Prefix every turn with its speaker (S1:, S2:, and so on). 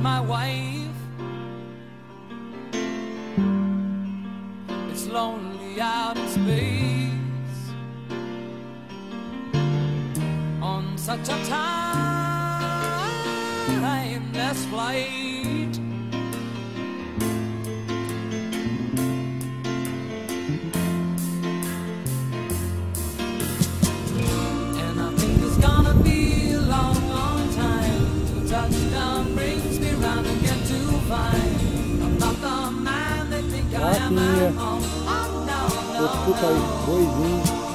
S1: My wife. It's lonely out in space on such a timeless flight. Again to find I'm not